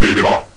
Beat him up.